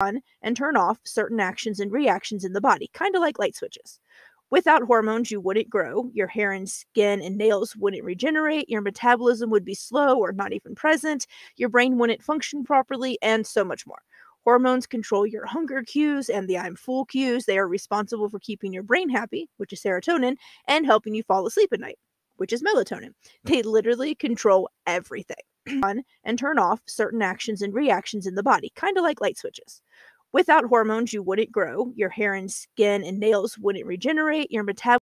on and turn off certain actions and reactions in the body, kind of like light switches. Without hormones, you wouldn't grow, your hair and skin and nails wouldn't regenerate, your metabolism would be slow or not even present, your brain wouldn't function properly, and so much more. Hormones control your hunger cues and the I'm full cues. They are responsible for keeping your brain happy, which is serotonin, and helping you fall asleep at night, which is melatonin. They literally control everything on and turn off certain actions and reactions in the body, kind of like light switches. Without hormones, you wouldn't grow, your hair and skin and nails wouldn't regenerate, your metabolism